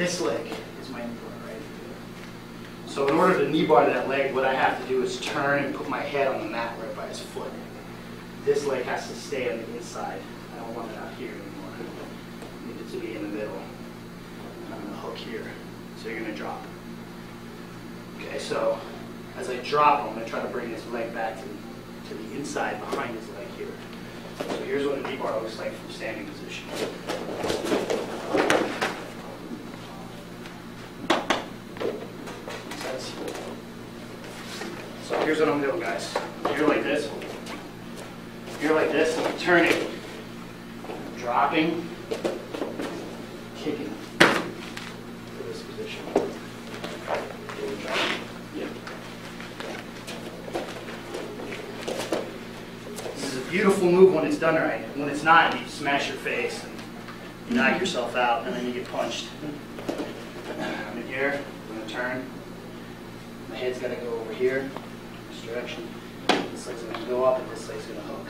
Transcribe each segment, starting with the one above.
This leg is my knee bar right here. So in order to knee bar that leg, what I have to do is turn and put my head on the mat right by his foot. This leg has to stay on the inside. I don't want it out here anymore. I need it to be in the middle. And I'm gonna hook here. So you're gonna drop. Okay, so as I drop, I'm gonna try to bring this leg back to, to the inside behind his leg here. So here's what a knee bar looks like from standing position. Sense? So here's what I'm doing, guys. You're like this. You're like this, I'm turning, dropping, kicking this position. This is a beautiful move when it's done right. When it's not, you smash your face and you knock yourself out, and then you get punched. I'm in here, I'm gonna turn. My head's gotta go over here, direction. This leg's gonna go up, and this leg's gonna hook.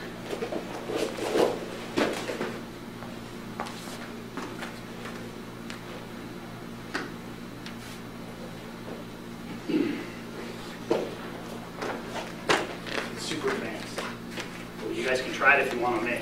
Super advanced. Well, You guys can try it if you want to me.